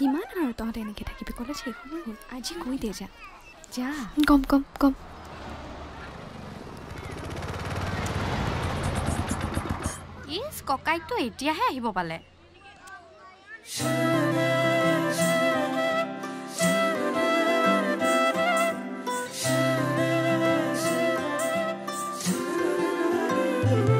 কিমান আৰু তহঁতে এনেকৈ থাকিবি? কলেজ শেষ হ'বই হ'ল আজি কৈ দে যা। যা। কম কম কম ইছ ককাইকটো এতিয়াহে আহিব পালে। তুমি এটি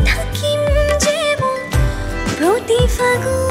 孤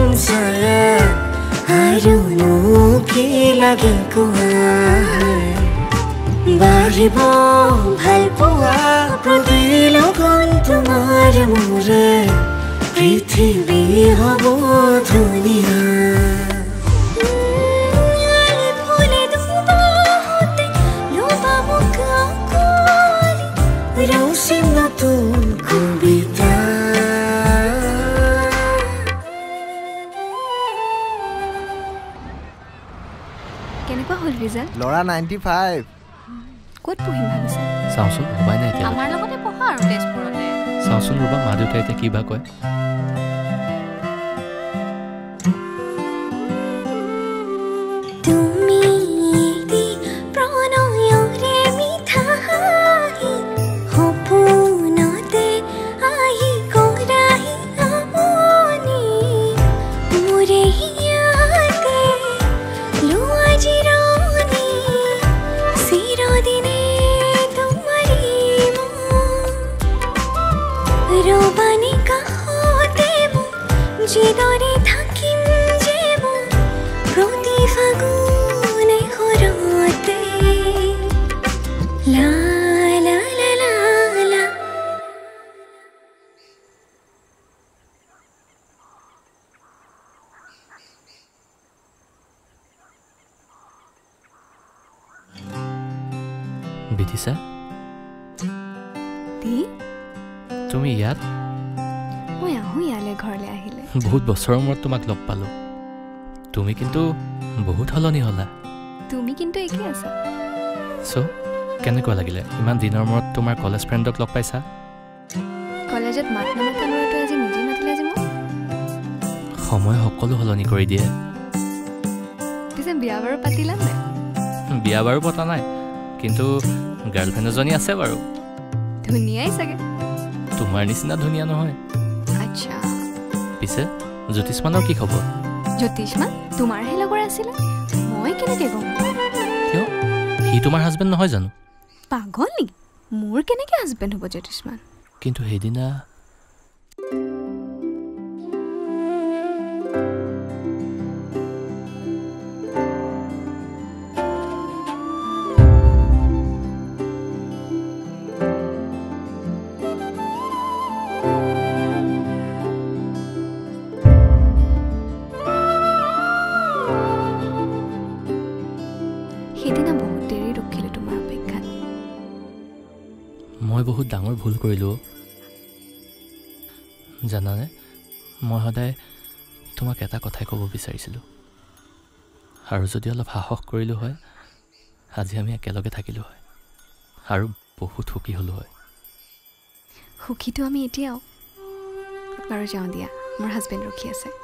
লাগে বাঢ়িব ভাল পোৱা তোমাৰ মোৰে পৃথিৱী হ'ব ধুনীয়া কেনেকুৱা হ'ল ৰিজাল্ট ল'ৰা নাইণ্টি ফাইভ ক'ত পঢ়িম ভাবিছা? চাওঁচোন ভবাই নাই এতিয়া। আমাৰ লগতে পঢ়া আৰু তেজপুৰতে। চাওঁচোন ৰ'বা মা দেউতাই এতিয়া কি বা কয়। চিরবাণিকা দেব জিদরে থাকিম যেব প্রতি ফাগুনে হরতে। লা লা বিদিশা তুই তুমি ইয়াত? মই আহোঁ ইয়ালৈ ঘৰলৈ আহিলে। বহুত বছৰৰ মূৰত তোমাক লগ পালোঁ। তুমি কিন্তু বহুত সলনি হ'লা। তুমি কিন্তু একেই আছা। চ' কেনেকুৱা লাগিলে? ইমান দিনৰ মূৰত তোমাৰ কলেজ ফ্ৰেণ্ডক লগ পাইছা? কলেজত মাত নামাতা ল'ৰাটো আজি নিজে মাতিলে যে মোক? সময় সকলো সলনি কৰি দিয়ে। পিছে বিয়া বাৰু পাতিলা নাই বিয়া বাৰু পতা নাই কিন্তু গাৰ্লফ্ৰেণ্ড এজনী আছে বাৰু। ধুনীয়াই চাগে। তোমাৰ নিচিনা ধুনীয়া নহয়। আচ্ছা। পিছে জ্যোতিষ্মানৰ কি খবৰ? জ্যোতিষ্মান তোমাৰহে লগৰ আছিলে। মই কেনেকৈ গম? কিয়? সি তোমাৰ হাজবেণ্ড নহয় জানো? পাগল নেকি মোৰ কেনেকৈ হাজবেণ্ড হ'ব জ্যোতিষ্মান? কিন্তু সেইদিনা সেইদিনা বহুত দেৰি ৰখিলোঁ তোমাৰ অপেক্ষাত। মই বহুত ডাঙৰ ভুল কৰিলোঁ। জানানে মই সদায় তোমাক এটা কথাই ক'ব বিচাৰিছিলোঁ। আৰু যদি অলপ সাহস কৰিলোঁ হয় আজি আমি একেলগে থাকিলোঁ হয়। আৰু বহুত সুখী হ'লোঁ হয়। সুখীটো আমি এতিয়াও বাৰু যাওঁ দিয়া মোৰ হাজবেণ্ড ৰখি আছে।